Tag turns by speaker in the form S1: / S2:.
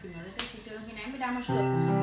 S1: 주면은 떼시죠. 그냥 해담으시고.